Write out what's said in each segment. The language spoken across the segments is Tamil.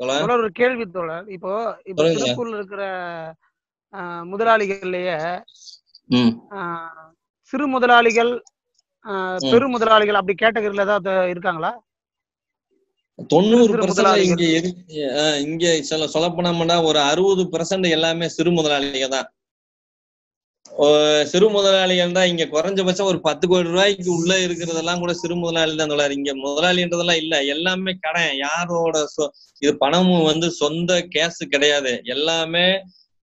தோழர் ஒரு கேள்வி தோழர் இப்போ இப்போ. திருப்பூர்ல இருக்கிற முதலாளிகள்லயே சிறு முதலாளிகள். பெரு முதலாளிகள் அப்படி கேட்டகரியில ஏதாவது இருக்காங்களா தொண்ணூறு பர்சன்ட் முதலாளிகள். இங்க இங்க சொல்ல போனோம்னா ஒரு அறுபது பர்சன்ட் எல்லாமே சிறு முதலாளிக தான் சிறு முதலாளிகள் தான் இங்க குறைஞ்சபட்சம் ஒரு பத்து கோடி ரூபாய்க்கு உள்ள இருக்கிறதெல்லாம் கூட சிறு முதலாளி தான் சொல்றாரு இங்க முதலாளின்றதெல்லாம் இல்ல. எல்லாமே கடன். யாரோட சொ- இது பணமும் வந்து சொந்த கேஸ் கிடையாது. எல்லாமே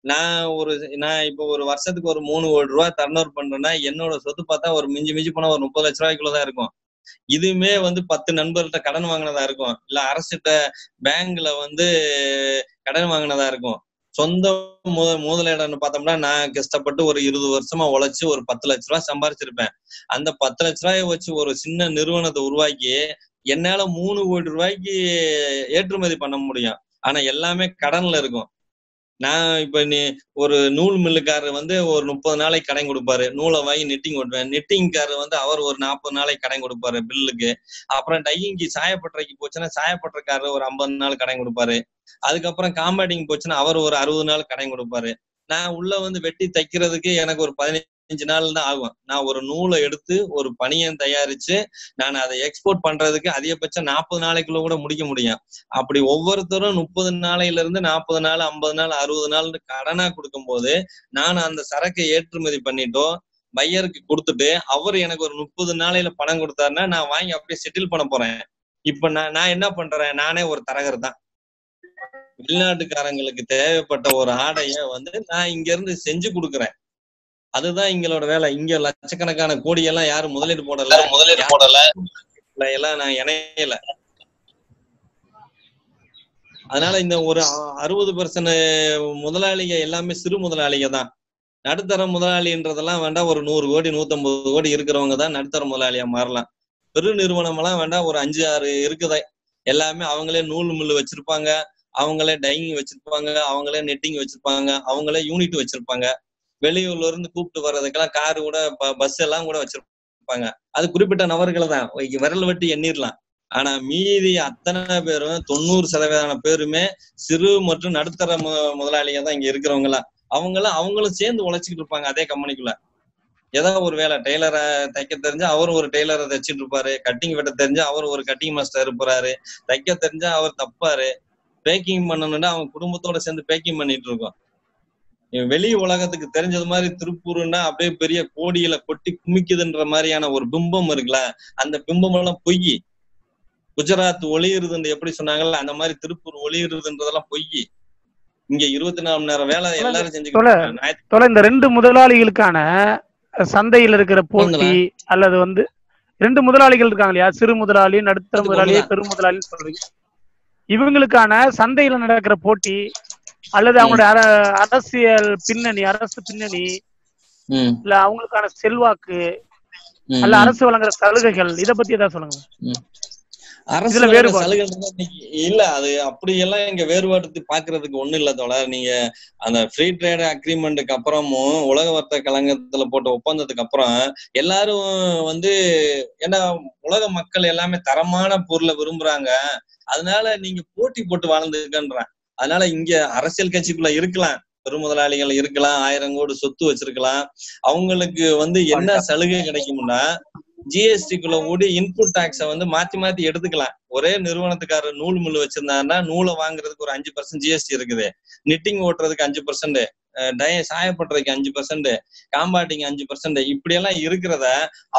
நான் ஒரு நான் இப்போ ஒரு வருஷத்துக்கு ஒரு மூணு கோடி ரூபாய் டர்ன் பண்றேன்னா என்னோட சொத்து பார்த்தா ஒரு மிஞ்சி மிஞ்சி போனா ஒரு முப்பது லட்ச ரூபாய்க்குள்ள தான் இருக்கும். இதுவுமே வந்து பத்து நண்பர்கள்ட்ட கடன் வாங்கினதா இருக்கும். இல்ல அரசிட்ட பேங்க்ல வந்து கடன் வாங்கினதா இருக்கும். சொந்த முத முதலீடுன்னு பார்த்தோம்னா நான் கஷ்டப்பட்டு ஒரு இருபது வருஷமா உழைச்சு ஒரு பத்து லட்ச ரூபாய் சம்பாரிச்சிருப்பேன். அந்த பத்து லட்ச ரூபாயை வச்சு ஒரு சின்ன நிறுவனத்தை உருவாக்கி என்னால மூணு கோடி ரூபாய்க்கு ஏற்றுமதி பண்ண முடியும். ஆனா எல்லாமே கடன்ல இருக்கும். நான் இப்ப நீ ஒரு நூல் மில்லுக்காரர் வந்து ஒரு முப்பது நாளைக்கு கடன் கொடுப்பாரு. நூலை வாங்கி நிட்டிங் ஓட்டுவேன். நெட்டிங்காரர் வந்து அவர் ஒரு நாற்பது நாளைக்கு கடன் கொடுப்பாரு பில்லுக்கு. அப்புறம் டையிங்க்கு சாயப்பட்டறைக்கு போச்சுன்னா சாயப்பட்டறைக்காரர் ஒரு ஐம்பது நாள் கடன் கொடுப்பாரு. அதுக்கப்புறம் காம்பேட்டிங் போச்சுன்னா அவர் ஒரு அறுபது நாள் கடன் கொடுப்பாரு. நான் உள்ள வந்து வெட்டி தைக்கிறதுக்கு எனக்கு ஒரு பதினஞ்சு நாள் தான் ஆகும். நான் ஒரு நூலை எடுத்து ஒரு பனியன் தயாரிச்சு நான் அதை எக்ஸ்போர்ட் பண்றதுக்கு அதிகபட்சம் நாற்பது நாளைக்குள்ள கூட முடிக்க முடியும். அப்படி ஒவ்வொருத்தரும் முப்பது நாளையில இருந்து நாற்பது நாள் ஐம்பது நாள் அறுபது நாள் கடனா கொடுக்கும்போது நான் அந்த சரக்கை ஏற்றுமதி பண்ணிட்டோ பையருக்கு கொடுத்துட்டு அவர் எனக்கு ஒரு முப்பது நாளையில பணம் கொடுத்தாருன்னா நான் வாங்கி அப்படியே செட்டில் பண்ண போறேன். இப்ப நான் நான் என்ன பண்றேன்? நானே ஒரு தரகர் தான். வெளிநாட்டுக்காரங்களுக்கு தேவைப்பட்ட ஒரு ஆடைய வந்து நான் இங்க இருந்து செஞ்சு கொடுக்குறேன். அதுதான் எங்களோட வேலை. இங்க லட்சக்கணக்கான கோடி எல்லாம் யாரும் முதலீடு போடல. முதலீடு போடல. எல்லாம் நான் இணையல. அதனால இந்த ஒரு அறுபது பர்சன்ட் முதலாளிக எல்லாமே சிறு முதலாளிக தான். நடுத்தர முதலாளின்றதெல்லாம் வேண்டாம் ஒரு நூறு கோடி நூத்தம்பது கோடி இருக்கிறவங்க தான் நடுத்தர முதலாளியா மாறலாம். பெரு நிறுவனம் எல்லாம் வேண்டாம் ஒரு அஞ்சு ஆறு இருக்குதே. எல்லாமே அவங்களே நூல் மில்லு வச்சிருப்பாங்க. அவங்களே டைனிங் வச்சிருப்பாங்க. அவங்களே நெட்டிங் வச்சிருப்பாங்க. அவங்களே யூனிட் வச்சிருப்பாங்க. வெளியூர்ல இருந்து கூப்பிட்டு வர்றதுக்கெல்லாம் காரு கூட பஸ் எல்லாம் கூட வச்சிருப்பாங்க. அது குறிப்பிட்ட நபர்களை தான். விரல் வெட்டி எண்ணிடலாம் ஆனா மீதி அத்தனை பேரும் தொண்ணூறு சதவீதமான பேருமே சிறு மற்றும் நடுத்தர முதலாளிங்க தான் இங்க இருக்கிறவங்களா எல்லாம் அவங்களாம் அவங்களும் சேர்ந்து உழைச்சிக்கிட்டு இருப்பாங்க அதே கம்பெனிக்குள்ள. ஏதாவது ஒரு வேலை டெய்லரை தைக்க தெரிஞ்சா அவர் ஒரு டெய்லரை தைச்சிட்டு இருப்பாரு. கட்டிங் வெட்ட தெரிஞ்சா அவர் ஒரு கட்டிங் மாஸ்டர் இருப்பாரு. தைக்க தெரிஞ்சா அவர் தப்பாரு. பேக்கிங் பண்ணணும்னா அவங்க குடும்பத்தோட சேர்ந்து பேக்கிங் பண்ணிட்டு இருக்கோம். வெளி உலகத்துக்கு தெரிஞ்சது மாதிரி திருப்பூர்னா அப்படியே பெரிய கோடியில கொட்டி குமிக்குதுன்ற மாதிரியான ஒரு பிம்பம் இருக்குல்ல அந்த பிம்பம் எல்லாம் பொய். குஜராத் ஒளியுறுதுன்னு எப்படி சொன்னாங்கல்ல அந்த மாதிரி திருப்பூர் ஒளியுறுதுன்றதெல்லாம் பொய். இங்க இருபத்தி நாலு மணி நேரம் வேலை எல்லாரும் செஞ்சுக்கிட்டு இந்த ரெண்டு முதலாளிகளுக்கான சந்தையில் இருக்கிற போட்டி அல்லது வந்து ரெண்டு முதலாளிகள் இருக்காங்க இல்லையா? சிறு முதலாளி நடுத்தர முதலாளி. பெரு முதலாளின்னு சொல்றீங்க. இவங்களுக்கான சந்தையில நடக்கிற போட்டி அல்லது அவங்களுடைய அரசியல் பின்னணி அரசு பின்னணி இல்ல அவங்களுக்கான செல்வாக்கு அல்ல அரசு வழங்குற சலுகைகள் இத பத்தி ஏதாவது சொல்லுங்க. இல்ல அது அப்படி எல்லாம் இங்க வேறுபாடு பாக்குறதுக்கு ஒண்ணு இல்ல தோழர் நீங்க அந்த ஃப்ரீ ட்ரேட் அக்ரிமெண்ட்டுக்கு அப்புறமும் உலக வர்த்தக கழகத்துல போட்ட ஒப்பந்தத்துக்கு அப்புறம் எல்லாரும் வந்து ஏன்னா உலக மக்கள் எல்லாமே தரமான பொருளை விரும்புறாங்க. அதனால நீங்க போட்டி போட்டு வாழ்ந்துருக்கன்றேன் அதனால இங்க அரசியல் கட்சிக்குள்ள இருக்கலாம். பெருமுதலாளிகள் இருக்கலாம் ஆயிரம் கோடி சொத்து வச்சிருக்கலாம். அவங்களுக்கு வந்து என்ன சலுகை கிடைக்கும்னா ஜிஎஸ்டிக்குள்ள கூடி இன்புட் டாக்ஸ வந்து மாத்தி மாத்தி எடுத்துக்கலாம். ஒரே நிறுவனத்துக்காரர் நூல் மில்லு வச்சிருந்தாருன்னா நூலை வாங்குறதுக்கு ஒரு அஞ்சு பர்சன்ட் ஜிஎஸ்டி இருக்குது. நிட்டிங் ஓட்டுறதுக்கு அஞ்சு பர்சன்ட் டய சாயப்படுறதுக்கு அஞ்சு பர்சன்ட் காம்பாட்டிங் அஞ்சு பர்சன்ட் இப்படி எல்லாம் இருக்கிறத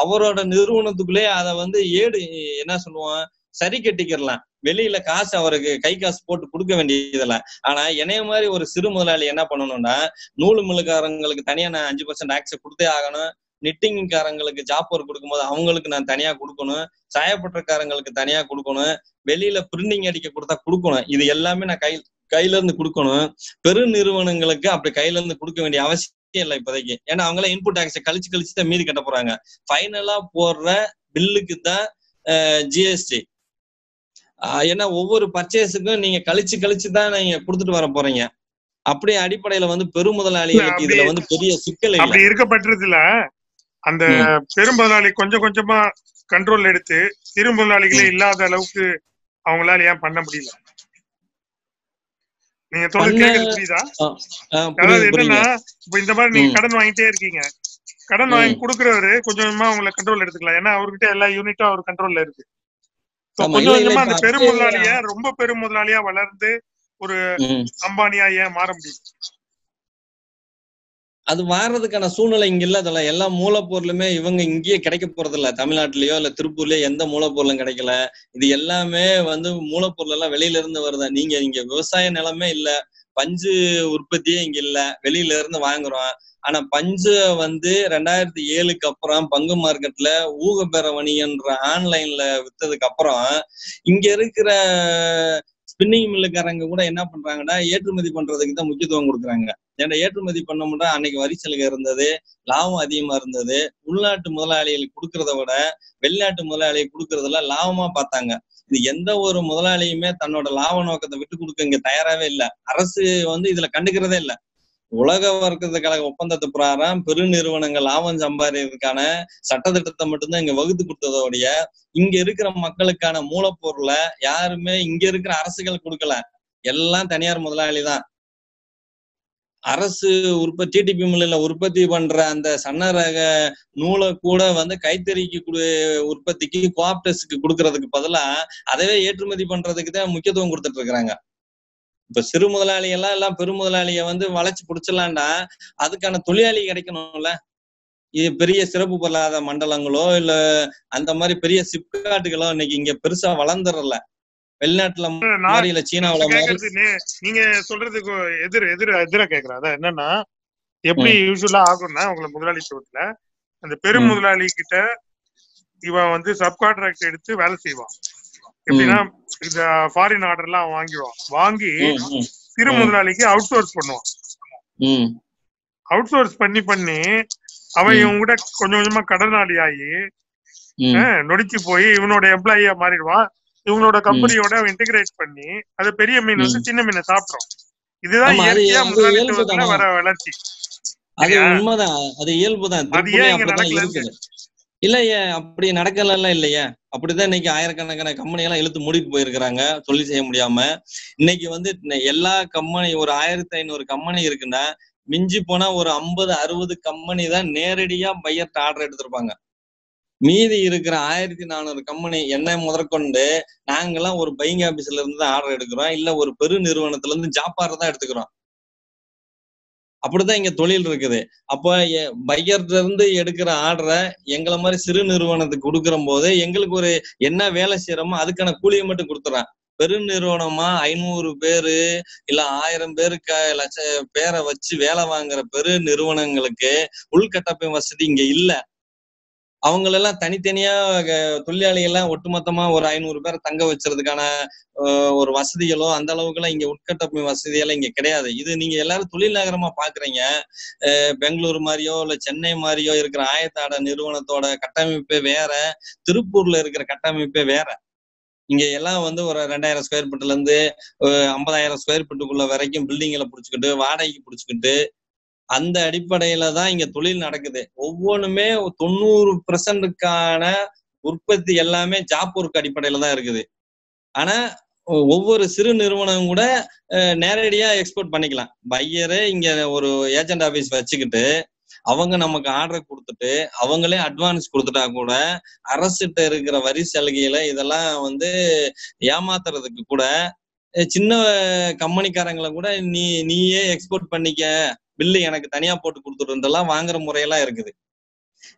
அவரோட நிறுவனத்துக்குள்ளே அதை வந்து ஏடு என்ன சொல்லுவோம் சரி கட்டிக்கிறலாம். வெளியில காசு அவருக்கு கை காசு போட்டு கொடுக்க வேண்டியதில்ல. ஆனா என்னைய மாதிரி ஒரு சிறு முதலாளி என்ன பண்ணணும்னா நூல் மில்லுக்காரங்களுக்கு தனியா நான் அஞ்சு பர்சன்ட் ஆக்சஸ் கொடுத்தே ஆகணும். நிட்டிங்காரங்களுக்கு ஜாப் ஒர்க் கொடுக்கும்போது அவங்களுக்கு நான் தனியா கொடுக்கணும். சாயப்பட்டக்காரங்களுக்கு தனியா கொடுக்கணும். வெளியில பிரிண்டிங் அடிக்க கொடுத்தா கொடுக்கணும். இது எல்லாமே நான் கை கையில இருந்து கொடுக்கணும். பெரு நிறுவனங்களுக்கு அப்படி கையில இருந்து கொடுக்க வேண்டிய அவசியம் இல்லை இப்போதைக்கு. ஏன்னா அவங்கள இன்புட் டாக்ஸை கழிச்சு கழிச்சு தான் மீதி கட்ட போறாங்க. ஃபைனலா போடுற பில்லுக்கு தான் ஜிஎஸ்டி ஏன்னா ஒவ்வொரு பர்ச்சேஸுக்கும் நீங்க கழிச்சு கழிச்சு தான் நீங்க கொடுத்துட்டு வர போறீங்க. அப்படி அடிப்படையில வந்து பெருமுதலாளிகளுக்கு இதுல வந்து பெரிய சிக்கல் அப்படி இருக்க பட்சத்துல அந்த பெருமுதலாளி கொஞ்சம் கொஞ்சமா கண்ட்ரோல் எடுத்து முதலாளிகளே இல்லாத அளவுக்கு அவங்களால ஏன் பண்ண முடியல? நீங்க புரியுதா? அதாவது புரியுங்க என்னன்னா இப்ப இந்த மாதிரி நீங்க. கடன் வாங்கிட்டே இருக்கீங்க. கடன் வாங்கி. கொடுக்குறவரு கொஞ்சம் கொஞ்சமா உங்களை கண்ட்ரோல் எடுத்துக்கலாம். ஏன்னா அவர்கிட்ட எல்லா யூனிட்டும் அவர் கண்ட்ரோல்ல இருக்கு. கொஞ்சம் கொஞ்சமா அந்த ரொம்ப பெரும் முதலாளியா வளர்ந்து ஒரு. அம்பானியா ஏன் மாற முடியும்? அது மாறுறதுக்கான சூழ்நிலை இங்க இல்ல அதுல எல்லா மூலப்பொருளுமே இவங்க இங்கேயே கிடைக்க போறது இல்ல தமிழ்நாட்டிலயோ இல்ல திருப்பூர்லயோ எந்த மூலப்பொருளும் கிடைக்கல. இது எல்லாமே வந்து மூலப்பொருள் எல்லாம் வெளியில இருந்து வருதா? நீங்க இங்க விவசாய நிலமே இல்ல. பஞ்சு உற்பத்தியே இங்க இல்ல. வெளியில இருந்து வாங்குறோம். ஆனா பஞ்சு வந்து ரெண்டாயிரத்தி ஏழுக்கு அப்புறம் பங்கு மார்க்கெட்ல ஊகபெற வணிகன்ற ஆன்லைன்ல வித்ததுக்கு அப்புறம் இங்க இருக்கிற ஸ்பின்னிங் மில்லுக்காரங்க கூட என்ன பண்றாங்கன்னா ஏற்றுமதி பண்றதுக்கு தான் முக்கியத்துவம் கொடுக்குறாங்க. ஏன்னா ஏற்றுமதி பண்ண பண்ணோம்னா அன்னைக்கு வரி சலுகை இருந்தது லாபம் அதிகமா இருந்தது. உள்நாட்டு முதலாளிகளுக்கு கொடுக்கறத விட வெளிநாட்டு முதலாளிகளுக்கு கொடுக்கறதுல லாபமா பார்த்தாங்க. இது எந்த ஒரு முதலாளியுமே தன்னோட லாப நோக்கத்தை விட்டு கொடுக்க இங்க தயாராவே இல்லை. அரசு வந்து இதுல கண்டுக்கிறதே இல்லை. உலக வர்க்கத்து கழக ஒப்பந்தத்து பிரகாரம் பெருநிறுவனங்கள் லாபம் சம்பாதிக்கிறதுக்கான சட்டத்திட்டத்தை மட்டும்தான் இங்க வகுத்து கொடுத்ததோடைய இங்க இருக்கிற மக்களுக்கான மூலப்பொருளை யாருமே இங்க இருக்கிற அரசுகள் கொடுக்கல. எல்லாம் தனியார் முதலாளி தான். அரசு உற்பத்தி டிடிபி மில்லில் உற்பத்தி பண்ற அந்த சன்ன ரக நூலை கூட வந்து கைத்தறிக்கு குடு உற்பத்திக்கு கோஆப்டர்ஸுக்கு கொடுக்கறதுக்கு பதிலா அதவே ஏற்றுமதி பண்றதுக்கு தான் முக்கியத்துவம் கொடுத்துட்டு இருக்கிறாங்க. இப்ப சிறு முதலாளி எல்லாம் எல்லாம் பெரு முதலாளிய வந்து வளைச்சு பிடிச்சிடலாம்டா. அதுக்கான தொழிலாளி கிடைக்கணும்ல. இது பெரிய சிறப்பு பொருளாதார மண்டலங்களோ இல்ல அந்த மாதிரி பெரிய சிப்காட்டுகளோ இன்னைக்கு இங்க பெருசா வளர்ந்துடல. வெளிநாட்டுல இல்ல சீனாவுல நீங்க சொல்றதுக்கு எதிர் எதிர் எதிர கேக்குறேன். அதான் என்னன்னா எப்படி யூஸ்வலா ஆகும்னா உங்களை முதலாளித்துவத்துல அந்த பெரும். முதலாளி கிட்ட இவன் வந்து சப்கான்ட்ராக்ட் எடுத்து வேலை செய்வான். எப்படின்னா இந்த ஃபாரின் ஆர்டர் எல்லாம் அவன் வாங்கிடுவான். வாங்கி சிறு. முதலாளிக்கு அவுட் சோர்ஸ் பண்ணுவான். அவுட் சோர்ஸ் பண்ணி பண்ணி அவன். இவங்க கூட கொஞ்சம் கொஞ்சமா கடனாளி ஆகி நொடிச்சு போய் இவனோட எம்ப்ளாயியா மாறிடுவான். இவங்களோட கம்பெனியோட இன்டிகிரேட் பண்ணி அது பெரிய மீன் வந்து சின்ன மீனை சாப்பிடும் இதுதான் இயற்கையா முதலாளித்துவத்துல. வர வளர்ச்சி. அது? உண்மைதான். அது இயல்புதான். அது ஏன் இங்க இருக்குது. இல்லையே அப்படி நடக்கலாம் இல்லையே. அப்படிதான் இன்னைக்கு ஆயிரக்கணக்கான கம்பெனி எல்லாம் இழுத்து மூடிட்டு போயிருக்கிறாங்க தொழில் செய்ய முடியாம. இன்னைக்கு வந்து எல்லா கம்பெனி ஒரு ஆயிரத்தி ஐநூறு கம்பெனி இருக்குன்னா மிஞ்சி போனா ஒரு ஐம்பது அறுபது கம்பெனி தான் நேரடியா பையர்ட்ட ஆர்டர் எடுத்திருப்பாங்க. மீதி இருக்கிற ஆயிரத்தி நானூறு கம்பெனி என்ன முதற்கொண்டு நாங்கெல்லாம் ஒரு பையிங் ஆபீஸ்ல இருந்து தான் ஆர்டர் எடுக்கிறோம். இல்ல ஒரு பெரு நிறுவனத்துல இருந்து ஜாப்பார் தான் எடுத்துக்கிறோம். அப்படிதான் இங்க தொழில் இருக்குது. அப்ப பையர்ல இருந்து எடுக்கிற ஆர்டரை எங்களை மாதிரி சிறு நிறுவனத்துக்கு கொடுக்கிற போது எங்களுக்கு ஒரு என்ன வேலை செய்யறோமோ அதுக்கான கூலியை மட்டும் கொடுத்துறான். பெரு நிறுவனமா ஐநூறு பேரு இல்ல ஆயிரம் பேருக்கு லட்ச பேரை வச்சு வேலை வாங்குற பெரு நிறுவனங்களுக்கு உள்கட்டமைப்பு வசதி இங்க இல்ல. அவங்களெல்லாம் தனித்தனியா அஹ், தொழிலாளிகள்லாம் ஒட்டுமொத்தமா ஒரு ஐநூறு பேர் தங்க வச்சுறதுக்கான ஒரு வசதிகளோ அந்த அளவுக்குலாம் இங்க உட்கட்டமைப்பு வசதியெல்லாம் இங்க கிடையாது. இது நீங்க எல்லாரும் தொழில் நகரமா பாக்குறீங்க பெங்களூர் மாதிரியோ இல்ல சென்னை மாதிரியோ இருக்கிற ஆயத்தாட நிறுவனத்தோட கட்டமைப்பே வேற திருப்பூர்ல இருக்கிற கட்டமைப்பே வேற. இங்க எல்லாம் வந்து ஒரு ரெண்டாயிரம் ஸ்கொயர் ஃபீட்ல இருந்து ஐம்பதாயிரம் ஸ்கொயர் ஃபீட்டுக்குள்ள வரைக்கும் பில்டிங்களை புடிச்சுக்கிட்டு வாடகைக்கு புடிச்சுக்கிட்டு அந்த அடிப்படையில தான் இங்க தொழில் நடக்குது. ஒவ்வொன்றுமே தொண்ணூறு பெர்சன்ட்டுக்கான உற்பத்தி எல்லாமே ஜாப் ஒர்க் அடிப்படையில தான் இருக்குது. ஆனா ஒவ்வொரு சிறு நிறுவனம் கூட நேரடியா எக்ஸ்போர்ட் பண்ணிக்கலாம். பையரே இங்க ஒரு ஏஜென்ட் ஆபீஸ் வச்சுக்கிட்டு அவங்க நமக்கு ஆர்டர் கொடுத்துட்டு அவங்களே அட்வான்ஸ் கொடுத்துட்டா கூட அரசுகிட்ட இருக்கிற வரி சலுகையில இதெல்லாம் வந்து ஏமாத்துறதுக்கு கூட சின்ன கம்பெனிக்காரங்களை கூட நீ நீயே எக்ஸ்போர்ட் பண்ணிக்க. பில்லு எனக்கு தனியா போட்டு கொடுத்துருந்தெல்லாம் வாங்குற முறையெல்லாம் இருக்குது.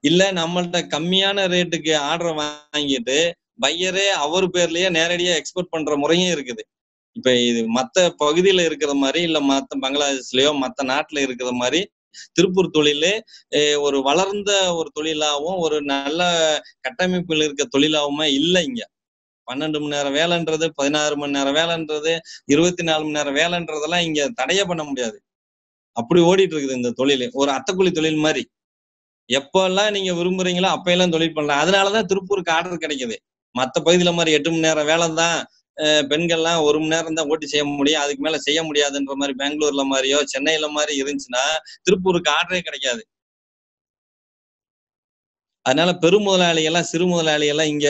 இல்ல நம்மள்ட்ட கம்மியான ரேட்டுக்கு ஆர்டர் வாங்கிட்டு பையரே அவர் பேர்லயே நேரடியா எக்ஸ்போர்ட் பண்ற முறையும் இருக்குது. இப்ப இது மத்த பகுதியில இருக்கிற மாதிரி இல்ல மத்த பங்களாதேஷ்லயோ மத்த நாட்டுல இருக்கிற மாதிரி திருப்பூர் தொழிலு ஒரு வளர்ந்த ஒரு தொழிலாகவும் ஒரு நல்ல கட்டமைப்பில் இருக்க தொழிலாகவுமே இல்லை இங்க. பன்னெண்டு மணி நேரம் வேலைன்றது பதினாறு மணி நேரம் வேலைன்றது இருபத்தி நாலு மணி நேரம் வேலைன்றதெல்லாம் இங்க தடையே பண்ண முடியாது. அப்படி ஓடிட்டு இருக்குது இந்த தொழில். ஒரு அத்தக்கூலி தொழில் மாதிரி. எப்பெல்லாம் நீங்க விரும்புறீங்களோ அப்பெல்லாம் தொழில் பண்ணலாம். அதனாலதான் திருப்பூருக்கு ஆர்டர் கிடைக்குது. மத்த பகுதியில மாதிரி எட்டு மணி நேரம் வேலை தான் அஹ் பெண்கள்லாம் ஒரு மணி நேரம் தான் ஓட்டி செய்ய முடியும். அதுக்கு மேல செய்ய முடியாதுன்ற மாதிரி பெங்களூர்ல மாதிரியோ சென்னையில மாதிரி இருந்துச்சுன்னா திருப்பூருக்கு ஆர்டரே கிடைக்காது. அதனால பெரும் முதலாளி எல்லாம் சிறு முதலாளி எல்லாம் இங்க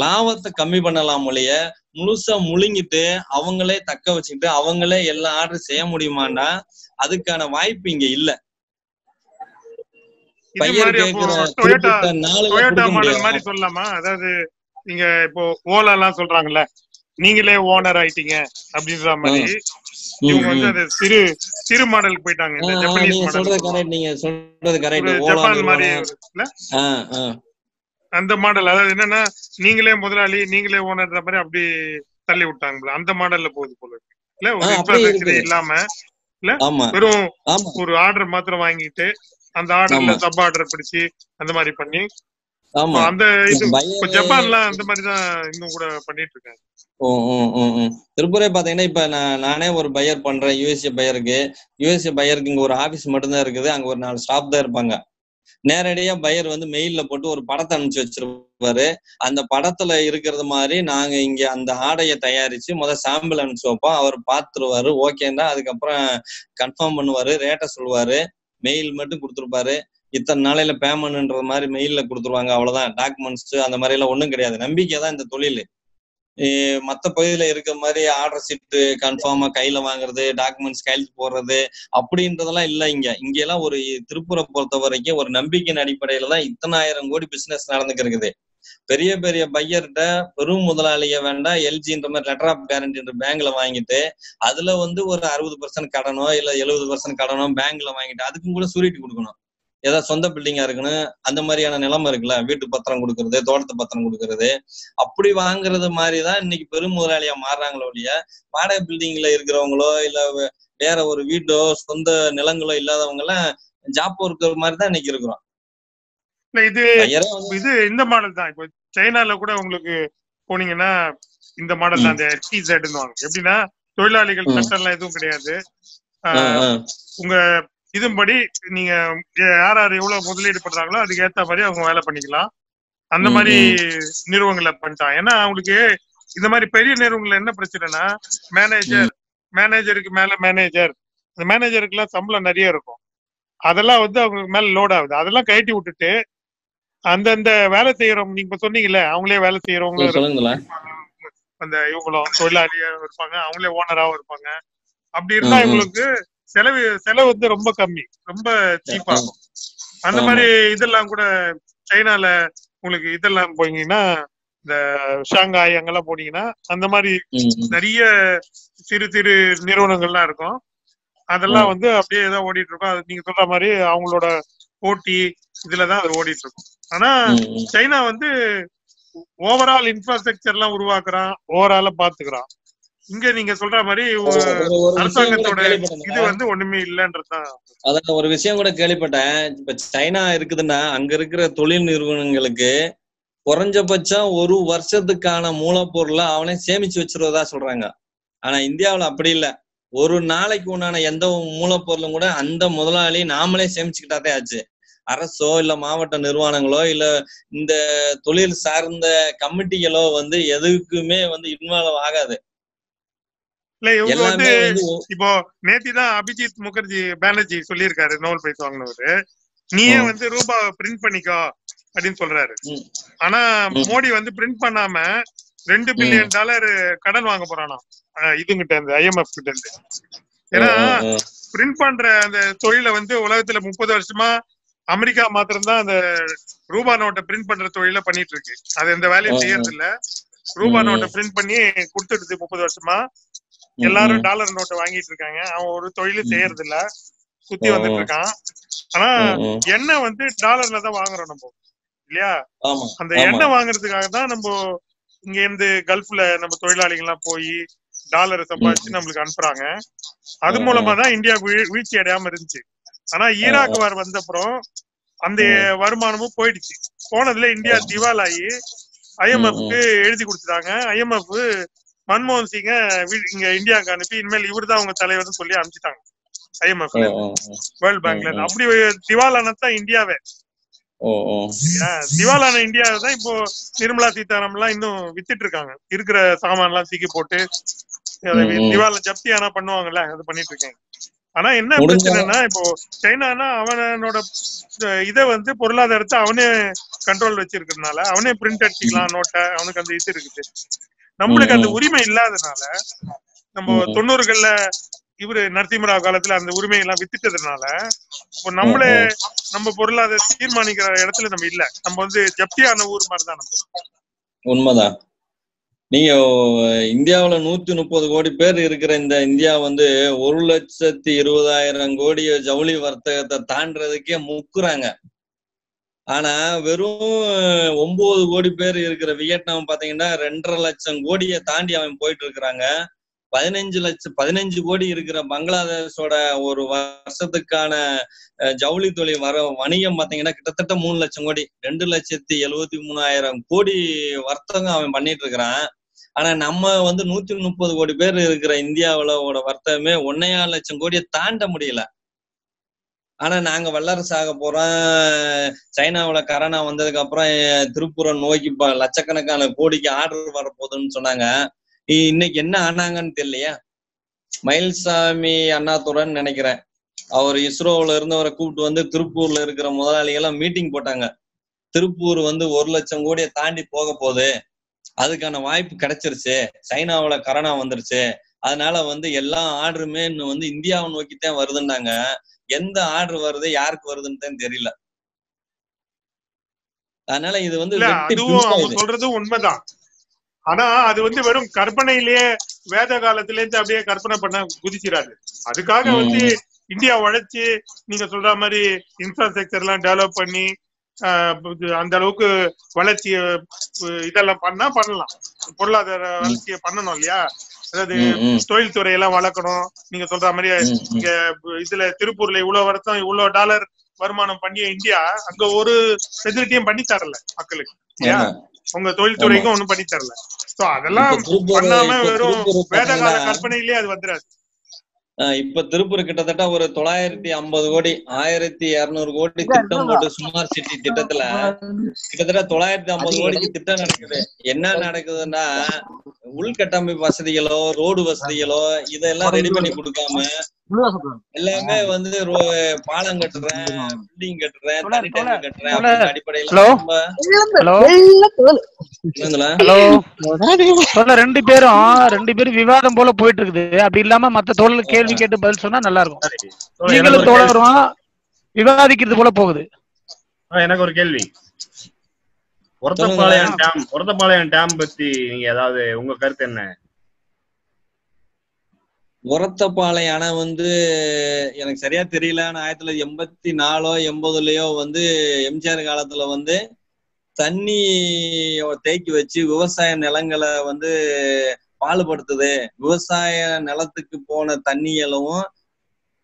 லாபத்தை கம்மி பண்ணலாம் ஒழிய முழுசா முழுங்கிட்டு அவங்களே தக்க வச்சுக்கிட்டு அவங்களே எல்லா ஆர்டர் செய்ய முடியுமான்னா அதுக்கான வாய்ப்பு இங்க இல்ல. சொல்லலாமா? அதாவது நீங்க இப்போ ஓலா எல்லாம் சொல்றாங்கல்ல நீங்களே ஓனர் ஆயிட்டீங்க அப்படின்ற மாதிரி. இவங்க வந்து. அது சிறு சிறு மாடலுக்கு போயிட்டாங்க இந்த ஜப்பனீஸ் மாடல் சொல்றது கரெக்ட் நீங்க சொல்றது கரெக்ட் ஒரு ஓலா ஜப்பான் மாதிரி. அந்த மாடல் அதாவது என்னன்னா நீங்களே முதலாளி நீங்களே ஓனர்ன்ற மாதிரி அப்படி தள்ளி விட்டாங்க அந்த மாடல்ல போகுது போல இருக்கு இல்ல ஒரு இன்ஃப்ராஸ்ட்ரக்சரே. இல்லாம ஆமா வெறும் ஒரு ஆர்டர் மாத்திரம் வாங்கிட்டு அந்த ஆர்டர்ல. சப் ஆர்டர் பிடிச்சு அந்த மாதிரி பண்ணி ஆமா. அந்த இது ஜப்பான்லாம் அந்த மாதிரி தான் இன்னும் கூட பண்ணிட்டு இருக்காங்க ஓ, ஓ, ஓ, ஓ. திருப்பூரே பாத்தீங்கன்னா இப்ப நான் நானே ஒரு பையர் பண்றேன் யூஎஸ்ஏ பையருக்கு. யூஎஸ்ஏ பையருக்கு இங்க ஒரு ஆபீஸ் மட்டும்தான் இருக்குது. அங்க ஒரு நாலு ஸ்டாஃப் தான் இருப்பாங்க. நேரடியா பையர் வந்து மெயில்ல போட்டு ஒரு படத்தை அனுப்பிச்சு வச்சிருப்பாரு. அந்த படத்துல இருக்கிறது மாதிரி நாங்க இங்க அந்த ஆடையை தயாரிச்சு முத சாம்பிள் அனுப்பிச்சு வைப்போம். அவர் பார்த்துருவாரு ஓகேன்னா அதுக்கப்புறம் கன்ஃபார்ம் பண்ணுவாரு. ரேட்டை சொல்லுவாரு. மெயில் மட்டும் கொடுத்துருப்பாரு. இத்தனை நாளையில பேமெண்ட்ன்ற மாதிரி மெயில்ல கொடுத்துருவாங்க அவ்வளவுதான். டாக்குமெண்ட்ஸ் அந்த மாதிரி எல்லாம் ஒண்ணும் கிடையாது. நம்பிக்கை தான் இந்த தொழில். மற்ற பகுதியில இருக்க மாதிரி ஆர்டர் சீட்டு கன்ஃபார்மா கையில வாங்குறது டாக்குமெண்ட்ஸ் கையெழுத்து போடுறது அப்படின்றதெல்லாம் இல்ல இங்க. இங்க எல்லாம் ஒரு திருப்பூரை பொறுத்த வரைக்கும் ஒரு நம்பிக்கையின் அடிப்படையில தான் இத்தனாயிரம் கோடி பிசினஸ் நடந்துக்கு இருக்குது. பெரிய பெரிய பையர்கிட்ட பெரும் முதலாளிய வேண்டாம் எல்ஜின்ற மாதிரி லெட்டர் ஆஃப் கேரண்டின்ற பேங்க்ல வாங்கிட்டு அதுல வந்து ஒரு அறுபது பர்சன்ட் கடனோ இல்ல எழுபது பர்சன்ட் கடனோ பேங்க்ல வாங்கிட்டு அதுக்கும் கூட சூரிட்டி கொடுக்கணும். ஏதாவது சொந்த பில்டிங்கா இருக்கணும் அந்த மாதிரியான நிலைமை இருக்குல்ல? வீட்டு பத்திரம் கொடுக்கறது தோட்டத்து பத்திரம் கொடுக்கறது. அப்படி வாங்குறது மாதிரிதான் இன்னைக்கு பெரும் முதலாளியா மாறுறாங்களோ ஒழிய வாடகை பில்டிங்ல இருக்கிறவங்களோ இல்ல வேற ஒரு வீட்டோ சொந்த நிலங்களோ இல்லாதவங்க எல்லாம் ஜாப் ஒர்க்கர் மாதிரி தான் இன்னைக்கு இருக்கிறோம். இது இது இந்த மாடல் தான். இப்போ சைனால கூட உங்களுக்கு போனீங்கன்னா இந்த மாடல் தான். அந்த வாங்க எப்படின்னா தொழிலாளிகள். சட்டம் எல்லாம் எதுவும் கிடையாது. உங்க இதுபடி நீங்க யார் யார் எவ்வளவு முதலீடு பண்றாங்களோ அதுக்கு ஏத்த மாதிரி அவங்க வேலை பண்ணிக்கலாம். அந்த மாதிரி நிறுவனங்களை பண்ணிட்டாங்க ஏன்னா அவங்களுக்கு இந்த மாதிரி பெரிய நிறுவனங்கள்ல என்ன பிரச்சனைனா மேனேஜர் மேனேஜருக்கு மேல மேனேஜர் அந்த மேனேஜருக்கு எல்லாம் சம்பளம் நிறைய இருக்கும். அதெல்லாம் வந்து அவங்களுக்கு மேல லோட் ஆகுது. அதெல்லாம் கழட்டி விட்டுட்டு அந்தந்த வேலை செய்யறவங்க நீங்க சொன்னீங்கல்ல அவங்களே வேலை செய்யறவங்களும் சொல்லுங்களா அந்த இவங்களும் தொழிலாளியா இருப்பாங்க அவங்களே ஓனராவும் இருப்பாங்க. அப்படி இருந்தா. இவங்களுக்கு செலவு செலவு வந்து ரொம்ப கம்மி. ரொம்ப சீப்பா இருக்கும் அந்த மாதிரி இதெல்லாம் கூட சைனால உங்களுக்கு இதெல்லாம் போனீங்கன்னா இந்த ஷாங்காய் அங்கெல்லாம் போனீங்கன்னா அந்த மாதிரி நிறைய சிறு சிறு நிறுவனங்கள்லாம் இருக்கும். அதெல்லாம் வந்து அப்படியே ஏதோ ஓடிட்டு இருக்கும். அது நீங்க சொல்ற மாதிரி அவங்களோட போட்டி இதுலதான் அது ஓடிட்டு இருக்கும். ஆனா சைனா வந்து ஓவரால் இன்ஃப்ராஸ்ட்ரக்சர் எல்லாம் உருவாக்குறான். ஓவரால பாத்துக்கிறான் இங்க நீங்க சொல்ற மாதிரி ஒரு அரசாங்கத்தோட இது வந்து ஒண்ணுமே இல்லன்றதுதான் அதான் ஒரு விஷயம் கூட கேள்விப்பட்டேன். இப்ப சைனா இருக்குதுன்னா அங்க இருக்கிற தொழில் நிறுவனங்களுக்கு குறைஞ்சபட்சம் ஒரு வருஷத்துக்கான மூலப்பொருளை அவனே சேமிச்சு வச்சிருவதா சொல்றாங்க. ஆனா இந்தியாவுல அப்படி இல்ல. ஒரு நாளைக்கு உண்டான எந்த மூலப்பொருளும் கூட அந்த முதலாளி நாமளே சேமிச்சுக்கிட்டாதே ஆச்சு. அரசோ இல்ல மாவட்ட நிர்வாகங்களோ இல்ல இந்த தொழில் சார்ந்த கமிட்டிகளோ வந்து எதுக்குமே வந்து இன்வால்வ் ஆகாது. இல்ல இவங்க வந்து இப்போ நேத்தி தான் அபிஜித் முகர்ஜி பானர்ஜி சொல்லியிருக்காரு நோபல் பிரைஸ் வாங்கினவரு நீயே. வந்து ரூபா பிரிண்ட் பண்ணிக்கோ அப்படின்னு சொல்றாரு. ஆனா. மோடி வந்து பிரிண்ட் பண்ணாம ரெண்டு பில்லியன் டாலர் கடன் வாங்க போறானா இதுங்கிட்ட இருந்து ஐஎம்எஃப் கிட்ட இருந்து ஏன்னா பிரிண்ட் பண்ற அந்த தொழிலை வந்து உலகத்துல முப்பது வருஷமா அமெரிக்கா மாத்திரம்தான் அந்த ரூபா நோட்டை பிரிண்ட் பண்ற தொழில பண்ணிட்டு இருக்கு அது எந்த வேலையும். செய்யறது இல்ல ரூபா. நோட்டை பிரிண்ட் பண்ணி கொடுத்துடுது முப்பது வருஷமா எல்லாரும். டாலர் நோட்டை வாங்கிட்டு இருக்காங்க அவன் ஒரு தொழிலும். செய்யறது இல்ல சுத்தி வந்துட்டு. இருக்கான் ஆனா. எண்ணெய் வந்து டாலர்ல தான் வாங்குறோம் நம்ம. இல்லையா? அந்த. எண்ணெய் வாங்குறதுக்காக தான் நம்ம இங்க இருந்து கல்ஃப்ல நம்ம தொழிலாளிகள் எல்லாம் போய் டாலரை சம்பாதிச்சு நம்மளுக்கு அனுப்புறாங்க. அது மூலமா தான் வீழ்- வீழ்ச்சி அடையாம இருந்துச்சு. ஆனா ஈராக் வார் வந்த அப்புறம் அந்த வருமானமும் போயிடுச்சு. போனதுல இந்தியா திவால் ஆகி ஐஎம்எஃப்க்கு எழுதி கொடுத்துட்டாங்க. ஐஎம்எஃப் மன்மோகன் சிங்க இங்க இந்தியாவுக்கு அனுப்பி இனிமேல் இவர் தான் உங்க தலைவர்னு சொல்லி அனுப்பிச்சிட்டாங்க ஓ, வேர்ல்ட் பேங்க்ல அப்படி திவாலானது தான் இந்தியாவே. திவாலான இந்தியாவை தான் இப்போ நிர்மலா சீதாராமன் எல்லாம் இன்னும் வித்துட்டு இருக்காங்க இருக்கிற சாமான் எல்லாம் தூக்கி போட்டு. திவால ஜப்தி ஆனா பண்ணுவாங்கல்ல அது பண்ணிட்டு இருக்காங்க ஆனா என்ன பிரச்சனைனா இப்போ சைனானா அவனோட இதை வந்து பொருளாதாரத்தை அவனே கண்ட்ரோல் வச்சிருக்கிறதுனால அவனே பிரிண்ட் அடிச்சுக்கலாம் நோட்டை அவனுக்கு அந்த இது இருக்குது. நம்மளுக்கு அந்த. உரிமை இல்லாதனால நம்ம. தொண்ணூறுகள்ல இவரு நரசிம்மராவ் காலத்துல அந்த உரிமை எல்லாம் வித்துட்டதுனால இப்போ நம்மளே. நம்ம பொருளாதார தீர்மானிக்கிற இடத்துல நம்ம இல்ல நம்ம வந்து ஜப்தியான ஊர் மாதிரி தான் நம்ம உண்மைதான் நீங்க இந்தியாவுல நூத்தி முப்பது கோடி பேர் இருக்கிற இந்த இந்தியா வந்து ஒரு லட்சத்தி இருபதாயிரம் கோடி ஜவுளி வர்த்தகத்தை தாண்டறதுக்கே முக்குறாங்க ஆனா வெறும் ஒன்பது கோடி பேர் இருக்கிற வியட்நாம் பாத்தீங்கன்னா ரெண்டரை லட்சம் கோடியை தாண்டி அவன் போயிட்டு இருக்கிறாங்க பதினஞ்சு லட்சம் பதினஞ்சு கோடி இருக்கிற பங்களாதேஷோட ஒரு வருஷத்துக்கான ஜவுளி தொழில் வர வணிகம் பாத்தீங்கன்னா கிட்டத்தட்ட மூணு லட்சம் கோடி. ரெண்டு லட்சத்தி எழுவத்தி மூணாயிரம் கோடி வர்த்தகம் அவன் பண்ணிட்டு இருக்கிறான் ஆனா நம்ம வந்து நூத்தி முப்பது கோடி பேர் இருக்கிற இந்தியாவுல வர்த்தகமே ஒன்னையா லட்சம் கோடியை தாண்ட முடியல. ஆனா நாங்க வல்லரசு ஆக போறோம். சைனாவுல கரோனா வந்ததுக்கு அப்புறம் அஹ், திருப்புரம் நோக்கி ப- லட்சக்கணக்கான கோடிக்கு ஆர்டர் வரப்போகுதுன்னு சொன்னாங்க. இன்னைக்கு என்ன ஆனாங்கன்னு தெரியலையா. மயில்சாமி அண்ணாதுரன் நினைக்கிறேன். அவர் இஸ்ரோவுல இருந்தவரை கூப்பிட்டு வந்து திருப்பூர்ல இருக்கிற முதலாளிகள்லாம் மீட்டிங் போட்டாங்க. திருப்பூர் வந்து ஒரு லட்சம் கோடியை தாண்டி போக போகுது. அதுக்கான வாய்ப்பு கிடைச்சிருச்சு. சைனாவுல கரோனா வந்துருச்சு. அதனால வந்து எல்லா ஆர்டருமே இன்னும் வந்து இந்தியாவை நோக்கித்தான் வருதுன்னாங்க. எந்த ஆர்டர் வருது யாருக்கு வருதுன்னு தான் தெரியல. அதனால இது வந்து அதுவும் பிஞ்சா அவங்க இது. சொல்றது உண்மைதான். ஆனா அது வந்து வெறும் கற்பனையிலேயே வேத காலத்துல இருந்து அப்படியே கற்பனை பண்ண குதிச்சிடாது அதுக்காக வந்து. இந்தியா உழைச்சு நீங்க சொல்ற மாதிரி இன்ஃப்ராஸ்ட்ரக்சர் எல்லாம் டெவலப் பண்ணி அந்த அளவுக்கு வளர்ச்சி இதெல்லாம் பண்ணா பண்ணலாம். பொருளாதார வளர்ச்சியை பண்ணணும் இல்லையா? அதாவது தொழில் துறையெல்லாம் வளர்க்கணும். நீங்க சொல்ற மாதிரி. இங்க இதுல திருப்பூர்ல இவ்வளவு வருஷம் இவ்வளவு டாலர் வருமானம் பண்ணிய இந்தியா அங்க ஒரு ஃபெசிலிட்டியும் பண்ணி தரல மக்களுக்கு. உங்க தொழில்துறைக்கும் ஒண்ணும் பண்ணி தரல. சோ அதெல்லாம் பண்ணாம வெறும் பாத்தீங்கன்னா கற்பனையிலேயே அது வந்துடாது இப்ப திருப்பூர் கிட்டத்தட்ட ஒரு தொள்ளாயிரத்தி ஐம்பது கோடி ஆயிரத்தி இருநூறு கோடி திட்டம் போட்டு ஸ்மார்ட் சிட்டி திட்டத்துல கிட்டத்தட்ட தொள்ளாயிரத்தி ஐம்பது கோடிக்கு திட்டம் நடக்குது. என்ன நடக்குதுன்னா உள்கட்டமைப்பு வசதிகளோ ரோடு வசதிகளோ இதெல்லாம் ரெடி பண்ணி கொடுக்காம எல்லாமே வந்து பாலம் கட்டுறேன் பில்டிங் கட்டுறேன் தனி டேங்க் கட்டுறேன் அடிப்படையில ஹலோ? ரெண்டு பேரும் ரெண்டு பேரும் விவாதம் போல போயிட்டு இருக்குது அப்படி இல்லாம மத்த தோழர் கேள்வி கேட்டு பதில் சொன்னா நல்லா இருக்கும் நீங்களும். தோழரும்? விவாதிக்கிறது போல போகுது. எனக்கு ஒரு கேள்வி. ஒரத்தப்பாளையம் டேம் ஒரத்தப்பாளையம் டேம் பத்தி நீங்க ஏதாவது உங்க கருத்து என்ன? உரத்தப்பாளையம் அணை வந்து எனக்கு சரியா தெரியல. ஆனா ஆயிரத்தி தொள்ளாயிரத்தி எண்பத்தி நாலோ எண்பதுலயோ வந்து எம்ஜிஆர் காலத்துல வந்து தண்ணி தேக்கி வச்சு விவசாய நிலங்களை வந்து பாலுபடுத்துது விவசாய நிலத்துக்கு போன தண்ணியலும்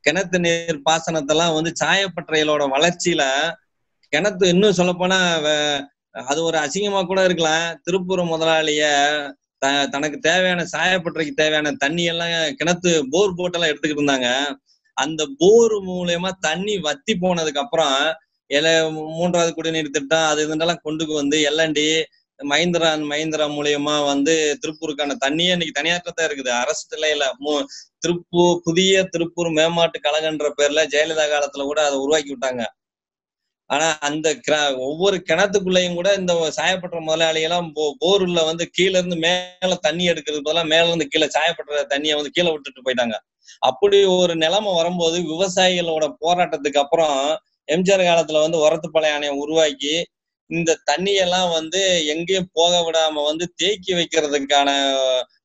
கிணத்து நீர் பாசனத்தெல்லாம் வந்து சாயப்பட்டறைகளோட வளர்ச்சியில கிணத்து இன்னும் சொல்லப்போனா அது ஒரு அசிங்கமா கூட இருக்கலாம். திருப்பூர் முதலாளிய த- தனக்கு தேவையான சாயப்பட்டறைக்கு தேவையான தண்ணி எல்லாம் கிணத்து போர் போட்டெல்லாம் எடுத்துக்கிட்டு இருந்தாங்க. அந்த போர் மூலியமா தண்ணி வத்தி போனதுக்கு அப்புறம் எல மூன்றாவது குடிநீர் திட்டம் அது இதெல்லாம் கொண்டு வந்து எல்என்டி மஹிந்திரா மஹிந்திரா மூலியமா வந்து திருப்பூருக்கான தண்ணியே இன்னைக்கு தனியாற்ற தான் இருக்குது. அரசு நிலையில திருப்பூர் புதிய திருப்பூர் மேம்பாட்டு கழகன்ற பேர்ல ஜெயலலிதா காலத்துல கூட அதை உருவாக்கி விட்டாங்க. ஆனா அந்த ஒவ்வொரு கிணத்துக்குள்ளேயும் கூட இந்த சாயப்பட்ட முதலாளிகளாம் போ- போருள்ள வந்து கீழ இருந்து மேல தண்ணி எடுக்கிறது பதிலா மேல இருந்து கீழே சாயப்பட்ட தண்ணியை வந்து கீழே விட்டுட்டு போயிட்டாங்க. அப்படி ஒரு நிலைமை வரும்போது விவசாயிகளோட போராட்டத்துக்கு அப்புறம் எம்ஜிஆர் காலத்துல வந்து உரத்துப்பாளைய ஆணையம் உருவாக்கி இந்த தண்ணியெல்லாம் வந்து எங்கேயும் போக விடாம வந்து தேக்கி வைக்கிறதுக்கான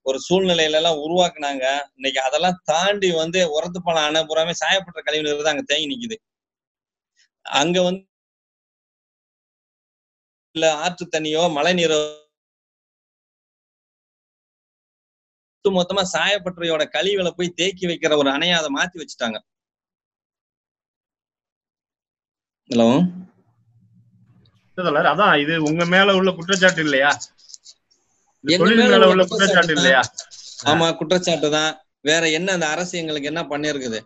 ஒரு சூழ்நிலையில எல்லாம் உருவாக்குனாங்க. இன்னைக்கு அதெல்லாம் தாண்டி வந்து உரத்துப்பாளையம் அணை பூராமே சாயப்பட்ட கழிவுநீர் தான் அங்க தேங்கி நிக்குது. அங்க வந்து இல்ல ஆற்று தண்ணியோ மழை நீரோ மொத்தமா சாயப்பட்டறையோட கழிவுகளை போய் தேக்கி வைக்கிற ஒரு அணையை அதை மாத்தி வச்சுட்டாங்க. ஹலோ அதான் இது உங்க மேல உள்ள குற்றச்சாட்டு இல்லையா? மேல உள்ள குற்றச்சாட்டு இல்லையா? ஆமா குற்றச்சாட்டு தான். வேற என்ன அந்த அரசு எங்களுக்கு என்ன பண்ணிருக்குது?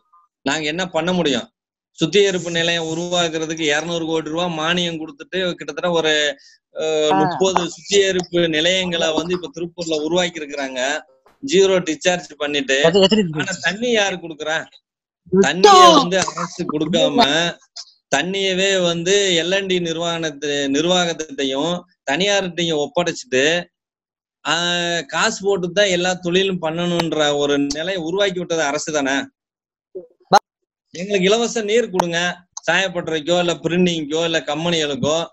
நாங்க என்ன பண்ண முடியும்? சுத்திகரிப்பு நிலையம் உருவாக்குறதுக்கு இருநூறு கோடி ரூபாய் மானியம் கொடுத்துட்டு கிட்டத்தட்ட ஒரு முப்பது சுத்திகரிப்பு நிலையங்களை வந்து இப்ப திருப்பூர்ல உருவாக்கி இருக்கிறாங்க ஜீரோ டிஸ்சார்ஜ் பண்ணிட்டு. ஆனா தண்ணி யாரு கொடுக்குறா? தண்ணிய வந்து அரசு கொடுக்காம தண்ணியவே வந்து எல்என்டி நிர்வாகத்து நிர்வாகத்தையும் தனியார்கிட்டையும் ஒப்படைச்சிட்டு ஆஹ் காசு போட்டு தான் எல்லா தொழிலும் பண்ணணும்ன்ற ஒரு நிலையை உருவாக்கி விட்டது அரசு தானே? எங்களுக்கு இலவச நீர் கொடுங்க. சாயப்பட்டறைக்கோ இல்ல பிரிண்டிங்கோ இல்ல கம்பெனிகளுக்கோ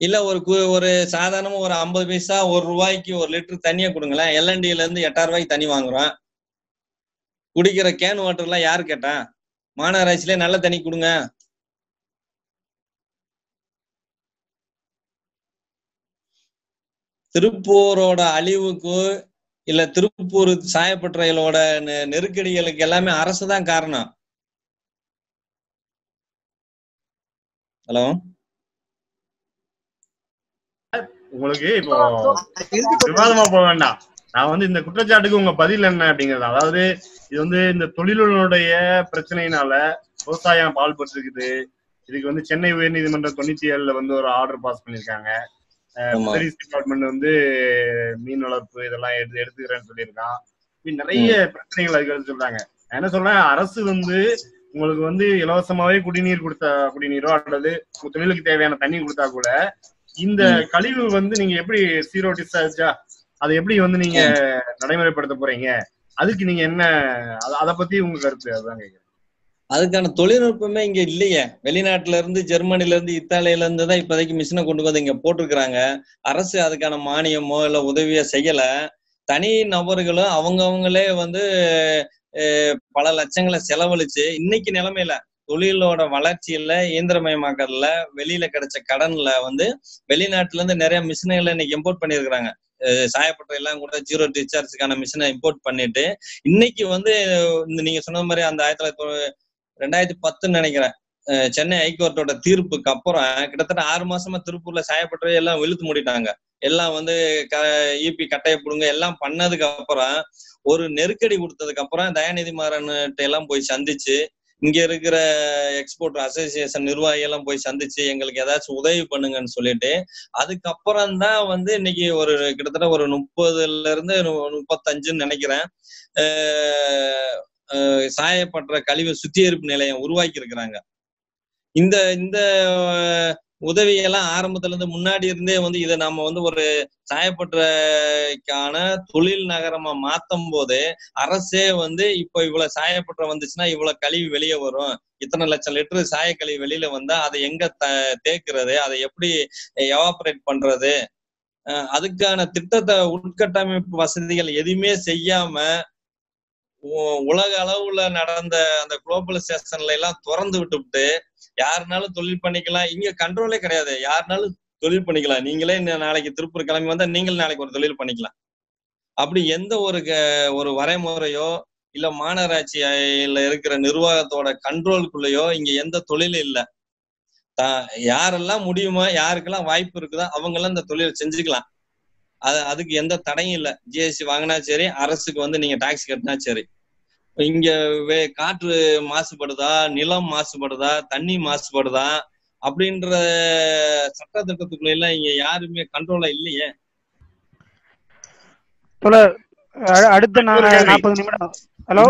இல்ல ஒரு கு- ஒரு சாதாரணமா ஒரு ஐம்பது பைசா ஒரு ரூபாய்க்கு ஒரு லிட்டர் தண்ணியை கொடுங்களேன். எல்என்டில இருந்து எட்டாயிரம் ரூபாய்க்கு தண்ணி வாங்குறோம். குடிக்கிற கேன் வாட்டர் எல்லாம் யாரு கேட்டா? மாநகராட்சியிலே நல்ல தண்ணி கொடுங்க. திருப்பூரோட அழிவுக்கு இல்ல திருப்பூர் சாயப்பட்டறைகளோட நெ- நெருக்கடிகளுக்கு எல்லாமே அரசு தான் காரணம். ஹலோ? உங்களுக்கு இப்போ விவாதமா போக வேண்டாம். நான் வந்து இந்த குற்றச்சாட்டுக்கு உங்க பதில் என்ன அப்படிங்கிறது அதாவது இது வந்து இந்த தொழிலுடைய பிரச்சனையினால விவசாயம் பால்பட்டிருக்குது. இதுக்கு வந்து சென்னை உயர்நீதிமன்றம் தொண்ணூத்தி ஏழுல வந்து ஒரு ஆர்டர் பாஸ் பண்ணிருக்காங்க ஃபிஷரிஸ் டிபார்ட்மெண்ட் வந்து மீன் வளர்ப்பு இதெல்லாம் எடுத்து எடுத்துக்கிறேன்னு சொல்லியிருக்கான். நிறைய பிரச்சனைகள் அதுக்கு எடுத்து சொல்றாங்க என்ன சொல்றேன் அரசு வந்து உங்களுக்கு வந்து இலவசமாவே குடிநீர் கொடுத்த குடிநீரோ அல்லது உங்க தொழிலுக்கு தேவையான தண்ணி கொடுத்தா கூட இந்த. கழிவு வந்து நீங்க எப்படி சீரோ டிஸ்சார்ஜா அதை எப்படி வந்து நீங்க நடைமுறைப்படுத்த போறீங்க? அதுக்கு நீங்க என்ன அத- அத பத்தி உங்க கருத்து அதுதான் கேக்குறேன். அதுக்கான தொழில்நுட்பமே இங்க இல்லையே. வெளிநாட்டுல இருந்து ஜெர்மனில இருந்து இத்தாலியில இருந்து தான் இப்போதைக்கு மிஷினை கொண்டு வந்து இங்க போட்டிருக்கிறாங்க. அரசு அதுக்கான மானியமோ இல்ல உதவியோ செய்யல. தனி நபர்களும் அவங்க அவங்களே வந்து பல லட்சங்களை செலவழிச்சு இன்னைக்கு நிலைமையில தொழிலோட வளர்ச்சியில இயந்திரமயமாக்கல்ல வெளியில கிடைச்ச கடன்ல வந்து வெளிநாட்டுல இருந்து நிறைய மிஷினைகளை இன்னைக்கு இம்போர்ட் பண்ணியிருக்கிறாங்க. அஹ், சாயப்பட்டறை எல்லாம் கூட ஜீரோ டிஸ்சார்ஜுக்கான மிஷினை இம்போர்ட் பண்ணிட்டு இன்னைக்கு வந்து நீங்க சொன்ன மாதிரி அந்த ஆயிரத்தி தொள்ளாயிரத்தி ரெண்டாயிரத்தி பத்துன்னு நினைக்கிறேன். சென்னை ஹைகோர்ட்டோட தீர்ப்புக்கு அப்புறம் கிட்டத்தட்ட ஆறு மாசமா திருப்பூர்ல சாயப்பட்டறை எல்லாம் இழுத்து மூடிட்டாங்க. எல்லாம் வந்து க ஈபி கட்டைய புடுங்க எல்லாம் பண்ணதுக்கு அப்புறம் ஒரு நெருக்கடி கொடுத்ததுக்கு அப்புறம் தயாநிதி மாறன்கிட்ட எல்லாம் போய் சந்திச்சு இங்க இருக்கிற எக்ஸ்போர்ட் அசோசியேஷன் நிர்வாகி எல்லாம் போய் சந்திச்சு எங்களுக்கு ஏதாச்சும் உதவி பண்ணுங்கன்னு சொல்லிட்டு அதுக்கப்புறம் தான் வந்து இன்னைக்கு ஒரு கிட்டத்தட்ட ஒரு முப்பதுல இருந்து முப்பத்தஞ்சுன்னு நினைக்கிறேன். சாயப்படுற கழிவை கழிவு சுத்திகரிப்பு நிலையம் உருவாக்கி இருக்கிறாங்க இந்த இந்த உதவியெல்லாம் ஆரம்பத்துல இருந்து முன்னாடி இருந்தே வந்து இதை நம்ம வந்து ஒரு சாயப்பட்டறைக்கான தொழில் நகரமா மாத்தும் போது அரசே வந்து இப்போ இவ்வளவு சாயப்பட்டறை வந்துச்சுன்னா இவ்வளவு கழிவு வெளியே வரும். இத்தனை லட்சம் லிட்டர் சாய கழிவு வெளியில வந்தா அதை எங்க த தேக்குறது? அதை எப்படி எவாபரேட் பண்றது? அதுக்கான திட்டத்தை உட்கட்டமைப்பு வசதிகள் எதுவுமே செய்யாம உலக அளவுல நடந்த அந்த குளோபலைசேஷன்ல எல்லாம் திறந்து விட்டுவிட்டு யாருனாலும் தொழில் பண்ணிக்கலாம். இங்க கண்ட்ரோலே கிடையாது. யாருனாலும் தொழில் பண்ணிக்கலாம். நீங்களே நாளைக்கு திருப்பூர் கிளம்பி வந்தா நீங்களும் நாளைக்கு ஒரு தொழில் பண்ணிக்கலாம். அப்படி எந்த ஒரு க- ஒரு வரைமுறையோ இல்ல மாநகராட்சியில இருக்கிற நிர்வாகத்தோட கண்ட்ரோலுக்குள்ளயோ இங்க எந்த தொழிலும் இல்லை. தா- யாரெல்லாம் முடியுமோ யாருக்கெல்லாம் வாய்ப்பு இருக்குதோ அவங்க எல்லாம் இந்த தொழிலை செஞ்சுக்கலாம். அது அதுக்கு எந்த தடையும் இல்ல. ஜிஎஸ்டி வாங்கினா சரி அரசுக்கு வந்து நீங்க டாக்ஸ் கட்டினா சரி. இங்க வே காற்று மாசுபடுதா? நிலம் மாசுபடுதா? தண்ணி மாசுபடுதா? அப்படின்ற சட்ட திட்டத்துக்குள்ள எல்லாம் இங்க யாருமே கண்ட்ரோலா இல்லையே. அடுத்த. நாற்பது நிமிடம். Hello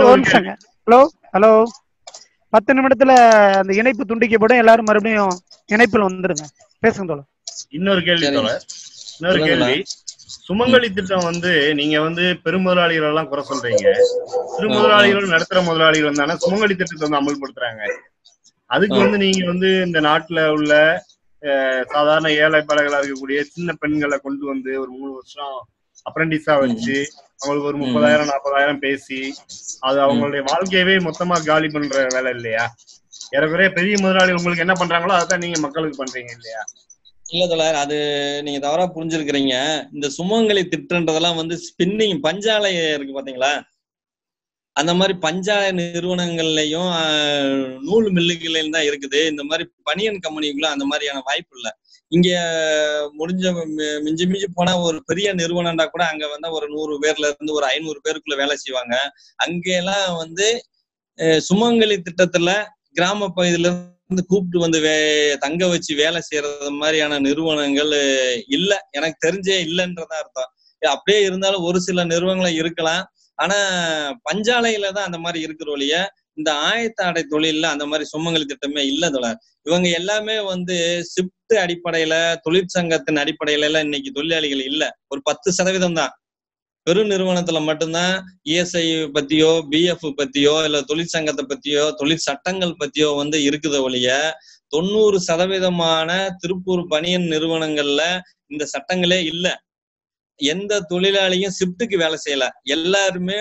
hello hello. பத்து நிமிடத்துல அந்த இணைப்பு துண்டிக்கப்படும். எல்லாரும் மறுபடியும் இணைப்பில் வந்துருங்க. பேசுங்க தோழர். இன்னொரு கேள்வி. தோழர். இன்னொரு. கேள்வி. சுமங்கலி திட்டம் வந்து நீங்க வந்து பெருமுதலாளிகள் எல்லாம் குறை சொல்றீங்க சிறு முதலாளிகள் நடுத்தர முதலாளிகள் வந்தானே சுமங்கலி திட்டத்தை வந்து அமல்படுத்துறாங்க அதுக்கு. வந்து நீங்க வந்து இந்த நாட்டுல உள்ள அஹ், சாதாரண ஏழை பழகளா இருக்கக்கூடிய சின்ன பெண்களை கொண்டு வந்து ஒரு மூணு வருஷம் அப்ரண்டிஸா வச்சு அவங்களுக்கு ஒரு. முப்பதாயிரம் நாற்பதாயிரம் பேசி அது அவங்களுடைய வாழ்க்கையவே மொத்தமா காலி பண்ற வேலை இல்லையா ஏறக்குறைய பெரிய முதலாளி உங்களுக்கு என்ன பண்றாங்களோ அதான் நீங்க மக்களுக்கு பண்றீங்க இல்லையா இல்ல தோழர் அது நீங்க தவறா புரிஞ்சிருக்கிறீங்க. இந்த சுமங்கலி திட்டன்றதெல்லாம் வந்து ஸ்பின்னிங் பஞ்சாலை இருக்கு பாத்தீங்களா? அந்த மாதிரி பஞ்சாலை நிறுவனங்கள்லயும் நூல் மில்லுகளையும் தான் இருக்குது. இந்த மாதிரி பனியன் கம்பெனிக்குள்ள அந்த மாதிரியான வாய்ப்பு இல்ல. இங்க முடிஞ்ச மிஞ்சி மிஞ்சி போனா ஒரு பெரிய நிறுவனம்டா கூட அங்க வந்து ஒரு நூறு பேர்ல இருந்து ஒரு ஐநூறு பேருக்குள்ள வேலை செய்வாங்க. அங்கெல்லாம் வந்து சுமங்கலி திட்டத்துல கிராம பகுதியில வந்து கூப்பிட்டு வந்து வே தங்க வச்சு வேலை செய்யறது மாதிரியான நிறுவனங்கள் இல்ல. எனக்கு தெரிஞ்சே இல்லைன்றதா அர்த்தம். அப்படியே இருந்தாலும் ஒரு சில நிறுவனங்கள் இருக்கலாம். ஆனா பஞ்சாலையில தான் அந்த மாதிரி இருக்கிற ஒழிய இந்த ஆயத்த ஆடை தொழில்ல அந்த மாதிரி சுமங்கலி திட்டமே இல்ல தொடர் இவங்க எல்லாமே வந்து ஷிப்ட் அடிப்படையில தொழிற்சங்கத்தின் அடிப்படையில எல்லாம் இன்னைக்கு தொழிலாளிகள் இல்ல. ஒரு பத்து சதவீதம் தான். பெரு நிறுவனத்துல மட்டும்தான் இஎஸ்ஐ பத்தியோ பிஎஃப் பத்தியோ இல்ல தொழிற்சங்கத்தை பத்தியோ தொழிற்சட்டங்கள் பத்தியோ வந்து இருக்குது ஒழிய தொண்ணூறு சதவீதமான திருப்பூர் பனியன் நிறுவனங்கள்ல இந்த சட்டங்களே இல்ல. எந்த தொழிலாளியும் ஷிப்டுக்கு வேலை செய்யல. எல்லாருமே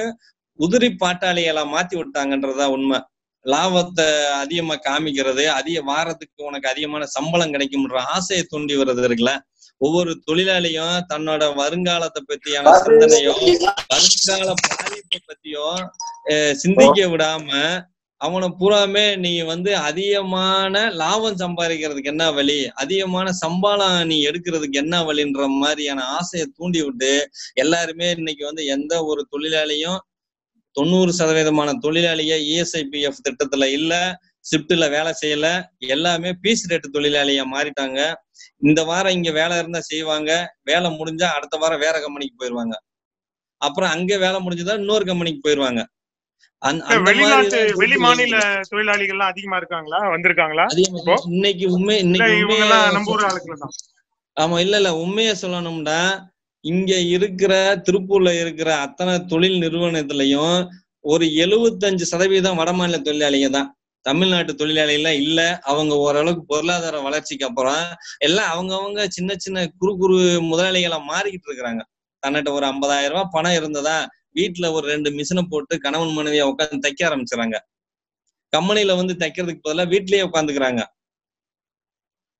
உதிரி பாட்டாளிகளா மாத்தி விட்டாங்கன்றதா உண்மை. லாபத்தை அதிகமா காமிக்கிறது அதிக வாரத்துக்கு உனக்கு அதிகமான சம்பளம் கிடைக்கும்ன்ற ஆசையை தூண்டி வர்றது இருக்குல்ல. ஒவ்வொரு தொழிலாளியும் தன்னோட வருங்காலத்தை பத்தியான சிந்தனையோ வருங்கால பாதிப்பை பத்தியோ அஹ் சிந்திக்க விடாம அவனை பூராமே நீ வந்து அதிகமான லாபம் சம்பாதிக்கிறதுக்கு என்ன வழி? அதிகமான சம்பளம் நீ எடுக்கிறதுக்கு என்ன வழின்ற மாதிரியான ஆசையை தூண்டி விட்டு எல்லாருமே இன்னைக்கு வந்து எந்த ஒரு தொழிலாளியும் தொண்ணூறு சதவீதமான தொழிலாளிய இஎஸ்ஐபிஎஃப் திட்டத்துல இல்ல. ஷிப்ட்ல வேலை செய்யல. எல்லாமே பீஸ் ரேட் தொழிலாளியா மாறிட்டாங்க. இந்த வாரம் இங்க வேலை இருந்தா செய்வாங்க. வேலை முடிஞ்சா அடுத்த வாரம் வேற கம்பெனிக்கு போயிருவாங்க. அப்புறம் அங்க வேலை முடிஞ்சதா இன்னொரு கம்பெனிக்கு போயிருவாங்க. வெளிநாட்டு வெளி மாநில தொழிலாளிகள் அதிகமா இருக்காங்களா? வந்திருக்காங்களா? இன்னைக்கு உண்மை இன்னைக்கு ஆமா இல்ல இல்ல. உண்மையை சொல்லணும்னா இங்க இருக்கிற திருப்பூர்ல இருக்கிற அத்தனை தொழில் நிறுவனத்திலையும் ஒரு எழுபத்தஞ்சு சதவீதம் வடமாநில தொழிலாளிங்க தான். தமிழ்நாட்டு தொழிலாளிகள்லாம் இல்ல. அவங்க ஓரளவுக்கு பொருளாதார வளர்ச்சிக்கு அப்புறம் எல்லாம் அவங்கவங்க சின்ன சின்ன குறு குறு முதலாளிகளா மாறிக்கிட்டு இருக்கிறாங்க. தன்னிட்ட ஒரு ஐம்பதாயிரம் ரூபாய் பணம் இருந்ததா வீட்டுல ஒரு ரெண்டு மிஷினை போட்டு கணவன் மனைவியா உட்காந்து தைக்க ஆரம்பிச்சுறாங்க. கம்பெனில வந்து தைக்கிறதுக்கு பதிலா வீட்லயே உட்காந்துக்கிறாங்க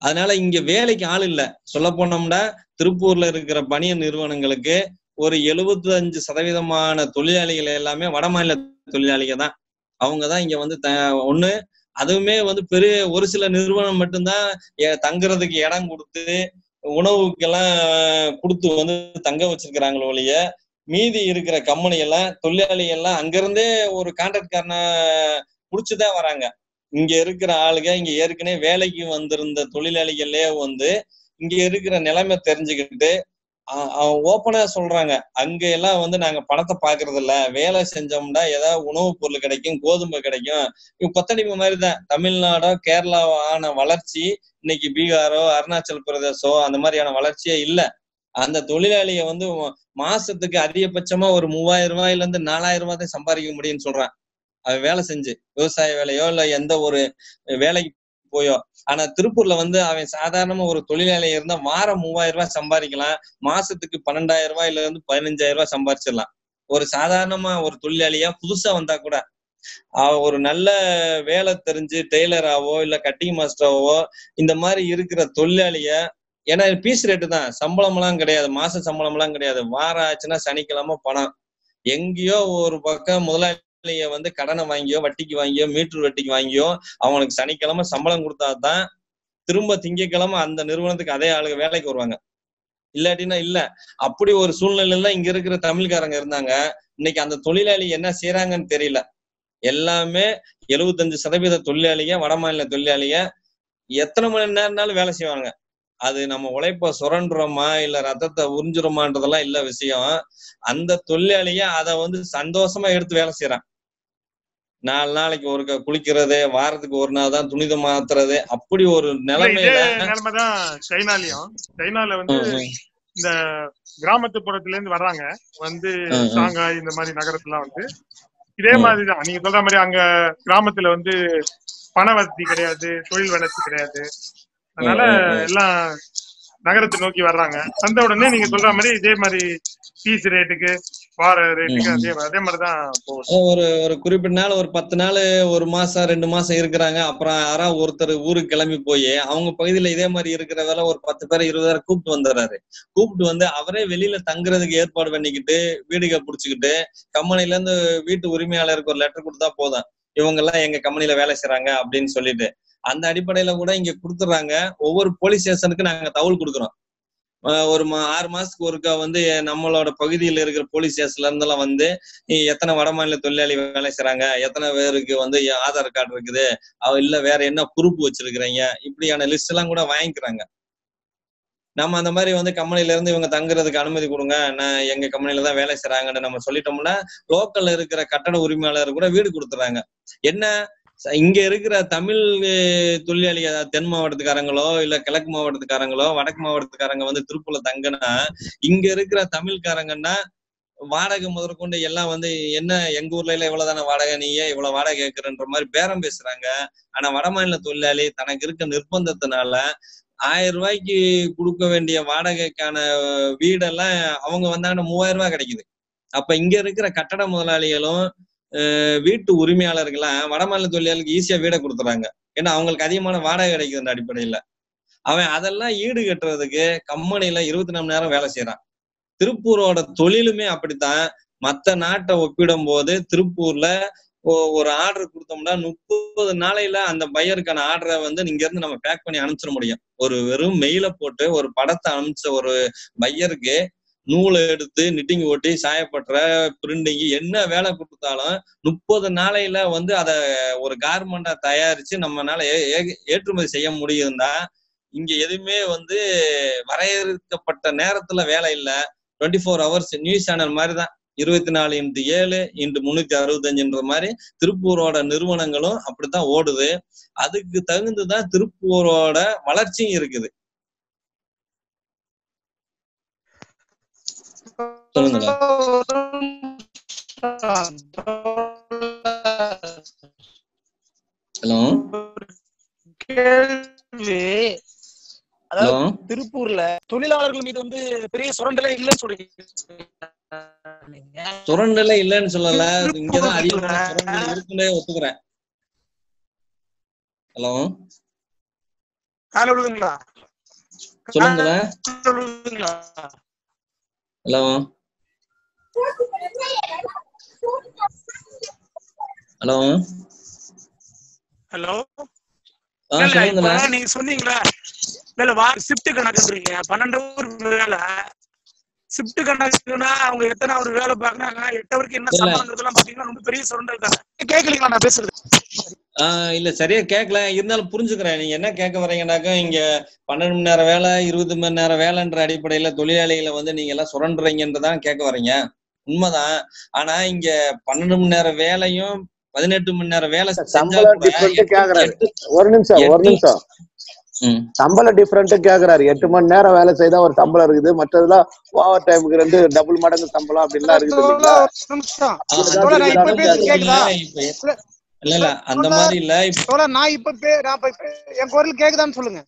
அதனால இங்க வேலைக்கு ஆள் இல்ல. சொல்ல போனோம்னா திருப்பூர்ல இருக்கிற பணிய நிறுவனங்களுக்கு ஒரு 75% சதவீதமான தொழிலாளிகள் எல்லாமே வட மாநில தொழிலாளிகள் தான் அவங்க தான் இங்க வந்து த- ஒண்ணு அதுவுமே வந்து பெரிய ஒரு சில நிறுவனம் மட்டும்தான் தங்குறதுக்கு இடம் கொடுத்து உணவுக்கெல்லாம் கொடுத்து வந்து தங்க வச்சிருக்கிறாங்களோ ஒழிய மீதி இருக்கிற கம்பெனி எல்லாம் தொழிலாளி எல்லாம் அங்கிருந்தே ஒரு கான்ட்ராக்ட்காரனை புடிச்சுதான் வராங்க. இங்க இருக்கிற ஆளுங்க இங்க ஏற்கனவே வேலைக்கு வந்திருந்த தொழிலாளிகளே வந்து இங்க இருக்கிற நிலைமை தெரிஞ்சுக்கிட்டு ஓப்பனா சொல்றாங்க. அங்க எல்லாம் வந்து நாங்க பணத்தை பாக்குறது இல்ல வேலை செஞ்சோம்னா ஏதாவது உணவுப் பொருள் கிடைக்கும் கோதுமை கிடைக்கும். இப்ப கொத்தடிமை மாதிரிதான். தமிழ்நாடோ கேரளாவோ ஆன வளர்ச்சி இன்னைக்கு பீகாரோ அருணாச்சல் பிரதேசோ அந்த மாதிரியான வளர்ச்சியே இல்ல. அந்த தொழிலாளிய வந்து மாசத்துக்கு அதிகபட்சமா ஒரு மூவாயிரம் ரூபாயில இருந்து நாலாயிரம் ரூபாய் தான் சம்பாதிக்க முடியும்னு சொல்றான். அவன் வேலை செஞ்சு விவசாய வேலையோ இல்ல எந்த ஒரு வேலைக்கு போயோ. ஆனா திருப்பூர்ல வந்து அவன் சாதாரணமா ஒரு தொழிலாளி இருந்தா வாரம் மூவாயிரம் ரூபாய் சம்பாதிக்கலாம். மாசத்துக்கு பன்னெண்டாயிரம் ரூபாய் வந்து பதினஞ்சாயிரம் ரூபாய் சம்பாரிச்சிடலாம் ஒரு சாதாரணமா ஒரு தொழிலாளியா புதுசா வந்தா கூட ஒரு நல்ல வேலை தெரிஞ்சு டெய்லராவோ இல்ல கட்டிங் மாஸ்டராவோ இந்த மாதிரி இருக்கிற தொழிலாளிய ஏன்னா பீஸ் ரேட்டு தான். சம்பளம் எல்லாம் கிடையாது. மாச சம்பளம் எல்லாம் கிடையாது. வாரம் ஆச்சுன்னா சனிக்கிழமை பணம். எங்கேயோ ஒரு பக்கம் முதலாளிய வந்து கடனை வாங்கியோ வட்டிக்கு வாங்கியோ மீட்டர் வட்டிக்கு வாங்கியோ அவங்களுக்கு சனிக்கிழமை சம்பளம் கொடுத்தாதான் திரும்ப திங்கக்கிழமை அந்த நிறுவனத்துக்கு அதே ஆளுங்க வேலைக்கு வருவாங்க. இல்லாட்டினா இல்ல. அப்படி ஒரு சூழ்நிலையில இங்க இருக்கிற தமிழ்காரங்க இருந்தாங்க. இன்னைக்கு அந்த தொழிலாளி என்ன செய்யறாங்கன்னு தெரியல. எல்லாமே எழுபத்தஞ்சு சதவீத தொழிலாளிங்க வடமாநில தொழிலாளிய எத்தனை மணி நேரம்னாலும் வேலை செய்வாங்க. அது நம்ம உழைப்ப சுரண்டுறோமா இல்ல ரத்தத்தை உறிஞ்சுறோமான்றதெல்லாம் இல்ல விஷயம். அந்த தொழிலாளிய அதை வந்து சந்தோஷமா எடுத்து வேலை செய்யறான் நாலு நாளைக்கு ஒருக்க குளிக்கிறது வாரத்துக்கு ஒரு நாள் தான் துணித மாத்துறது அப்படி ஒரு நிலைமையில நிலைமைதான் சைனாலயும். சைனால வந்து இந்த கிராமத்துப்புறத்துல இருந்து வர்றாங்க. வந்து. ஷாங்காய் இந்த மாதிரி நகரத்துலாம் வந்து. இதே. மாதிரிதான். நீங்க சொல்ற மாதிரி அங்க கிராமத்துல வந்து பண வசதி கிடையாது தொழில் வளர்ச்சி கிடையாது. அதனால. எல்லாம் நகரத்தை நோக்கி வர்றாங்க. வந்த உடனே நீங்க சொல்ற மாதிரி இதே மாதிரி ஃபீஸ் ரேட்டுக்கு ஒரு ஒரு குறிப்பிட்ட நாள் ஒரு பத்து நாள் ஒரு மாசம் ரெண்டு மாசம் இருக்கிறாங்க. அப்புறம் யாராவது ஒருத்தர் ஊருக்கு கிளம்பி போய் அவங்க பகுதியில இதே மாதிரி இருக்கிற வேலை ஒரு பத்து பேர் இருபது பேரை கூப்பிட்டு வந்துடுறாரு. கூப்பிட்டு வந்து அவரே வெளியில தங்குறதுக்கு ஏற்பாடு பண்ணிக்கிட்டு வீடுக புடிச்சுக்கிட்டு கம்பெனில இருந்து வீட்டு உரிமையாளருக்கு ஒரு லெட்டர் கொடுத்தா போதும். இவங்க எல்லாம் எங்க கம்பெனில வேலை செய்றாங்க அப்படின்னு சொல்லிட்டு. அந்த அடிப்படையில கூட இங்க கொடுத்துறாங்க ஒவ்வொரு போலீஸ் ஸ்டேஷனுக்கு நாங்க தகவல் கொடுக்குறோம். ஒரு மா- ஆறு மாசத்துக்கு ஒருக்கா வந்து நம்மளோட பகுதியில இருக்கிற போலீஸ் ஸ்டேஷன்ல இருந்தெல்லாம் வந்து எத்தனை எத்தனை வடமாநில தொழிலாளி வேலை செய்றாங்க எத்தனை பேருக்கு வந்து ஆதார் கார்டு இருக்குது அவ இல்ல வேற என்ன குரூப் வச்சிருக்கிறீங்க இப்படியான லிஸ்ட் எல்லாம் கூட வாங்கிக்கிறாங்க. நம்ம அந்த மாதிரி வந்து கம்பெனில இருந்து இவங்க தங்குறதுக்கு அனுமதி கொடுங்க நான் எங்க கம்பெனில தான் வேலை செய்றாங்கன்னு நம்ம சொல்லிட்டோம்னா லோக்கல்ல இருக்கிற கட்டட உரிமையாளர் கூட வீடு கொடுத்துறாங்க. என்ன இங்க இருக்கிற தமிழ் அஹ், தொழிலாளி தென் மாவட்டத்துக்காரங்களோ இல்ல கிழக்கு மாவட்டத்துக்காரங்களோ வடக்கு மாவட்டத்துக்காரங்க வந்து திருப்பூர்ல தங்கினா இங்க இருக்கிற தமிழ்காரங்கன்னா வாடகை முதற்கொண்டு எல்லாம் வந்து என்ன எங்க ஊர்ல எல்லாம் இவ்வளவுதான வாடகை நீ ஏன் இவ்வளவு வாடகை கேட்கறன்ற மாதிரி பேரம் பேசுறாங்க. ஆனா வடமாநில தொழிலாளி தனக்கு இருக்க நிர்பந்தத்தினால ஆயிரம் ரூபாய்க்கு கொடுக்க வேண்டிய வாடகைக்கான வீடெல்லாம் அவங்க வந்தாங்கன்னா மூவாயிரம் ரூபாய் கிடைக்குது. அப்ப இங்க இருக்கிற கட்டட முதலாளிகளும் வீட்டு உரிமையாளர்கள்லாம் வடமாநில தொழிலாளிகளுக்கு ஈஸியா வீடை கொடுத்துறாங்க. ஏன்னா அவங்களுக்கு அதிகமான வாடகை கிடைக்குதுன்ற அடிப்படையில. அவன் அதெல்லாம் ஈடு கட்டுறதுக்கு கம்பெனில இருபத்தி நாலு நேரம் வேலை செய்யறான் திருப்பூரோட தொழிலுமே அப்படித்தான். மத்த நாட்டை ஒப்பிடும் போது திருப்பூர்ல ஒரு ஆர்டர் கொடுத்தோம்னா முப்பது நாளையில அந்த பையருக்கான ஆர்டரை வந்து இங்க இருந்து நம்ம பேக் பண்ணி அனுப்பிச்சிட முடியும். ஒரு வெறும் மெயில போட்டு ஒரு படத்தை அனுப்பிச்ச ஒரு பையருக்கு நூலை எடுத்து நிட்டிங் ஓட்டி சாயப்பட்டுற பிரிண்டிங் என்ன வேலை கொடுத்தாலும் முப்பது நாளையில வந்து அதை ஒரு கார்மெண்டா தயாரிச்சு நம்மனால ஏ- ஏ- ஏற்றுமதி செய்ய முடியும்னா இங்க எதுவுமே வந்து வரையறுக்கப்பட்ட நேரத்துல வேலை இல்லை. Twenty four hours news channel மாதிரி தான் இருபத்தி நாலு இன்ட்டு ஏழு இன்ட்டு முன்னூத்தி அறுபத்தஞ்சுன்ற மாதிரி திருப்பூரோட நிறுவனங்களும் அப்படித்தான் ஓடுது. அதுக்கு தகுந்துதான் திருப்பூரோட வளர்ச்சியும் இருக்குது. சொல்லுங்களா ஹலோ. கேள்வி. ஹலோ. திருப்பூர்ல தொழிலாளர்கள் மீது வந்து பெரிய சுரண்டலே இல்லைன்னு சொல்றீங்க. சுரண்டலே இல்லைன்னு சொல்லல. இங்கதான் அதிகமான சுரண்டல் இருக்குன்னே ஒத்துக்கிறேன். ஹலோ. கால விழுதுங்களா சொல்லுங்களா கால விழுதுங்களா ஹலோ. ஹலோ. ஹலோ. நீங்க சொன்னீங்களா? இல்ல வா ஷிஃப்ட் கணக்குன்றீங்க பன்னெண்டு வேலை. ஷிஃப்ட் கணக்குன்னா அவங்க எத்தனை அவர் வேலை பாக்குறாங்க எட்டு அவருக்கு என்ன இல்ல. சம்பளங்கிறதெல்லாம் பாத்தீங்கன்னா ரொம்ப பெரிய சுரண்டல் தானே. கேட்கலீங்களா நான் பேசுறது? ஆஹ் இல்ல சரியா கேட்கல. இருந்தாலும் புரிஞ்சுக்கிறேன். நீங்க என்ன கேட்க வரீங்கன்னாக்கா இங்க பன்னெண்டு மணி நேரம் வேலை இருபது மணி நேரம் வேலைன்ற அடிப்படையில தொழிலாளிகளை வந்து நீங்க எல்லாம் சுரண்டுறீங்கன்றதான் கேட்க வரீங்க. உண்மைதான். ஆனா இங்க பன்னெண்டு மணி நேரம் வேலையும் பதினெட்டு மணி நேரம் வேலை ஒரு நிமிஷம் ஒரு நிமிஷம். ம். சம்பளம் டிஃபரெண்ட் கேக்குறாரு. எட்டு மணி நேரம் வேலை செய்தா ஒரு சம்பளம் இருக்குது. மற்றதுலாம் ஓவர் டைமுக்கு ரெண்டு டபுள் மடங்கு சம்பளம் அப்படின்லாம் இருக்குது இல்ல, இல்ல அந்த மாதிரி இல்ல. இப்ப தோழர் நான் இப்ப பே- நான் இப்ப என் குரல் கேக்குதான்னு சொல்லுங்க.